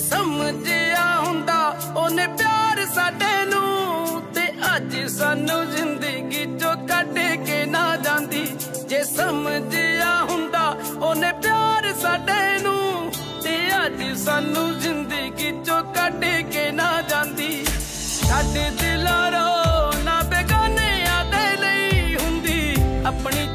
ਸਮਝਿਆ ਹੁੰਦਾ ਉਹਨੇ ਪਿਆਰ ਸਾਡੇ ਨੂੰ ਤੇ ਅੱਜ ਸਾਨੂੰ ਜ਼ਿੰਦਗੀ ਚੋਂ ਕੱਢ ਕੇ ਨਾ ਜਾਂਦੀ ਜੇ ਸਮਝਿਆ ਹੁੰਦਾ ਉਹਨੇ ਪਿਆਰ ਸਾਡੇ ਨੂੰ ਤੇ ਅੱਜ ਸਾਨੂੰ ਜ਼ਿੰਦਗੀ ਚੋਂ ਕੱਢ ਕੇ ਨਾ ਜਾਂਦੀ ਸਾਡੇ ਦਿਲਾਂ ਰੋ ਨਾ ਬੇਗਾਨਿਆਂ ਦੇ ਲਈ ਹੁੰਦੀ ਆਪਣੀ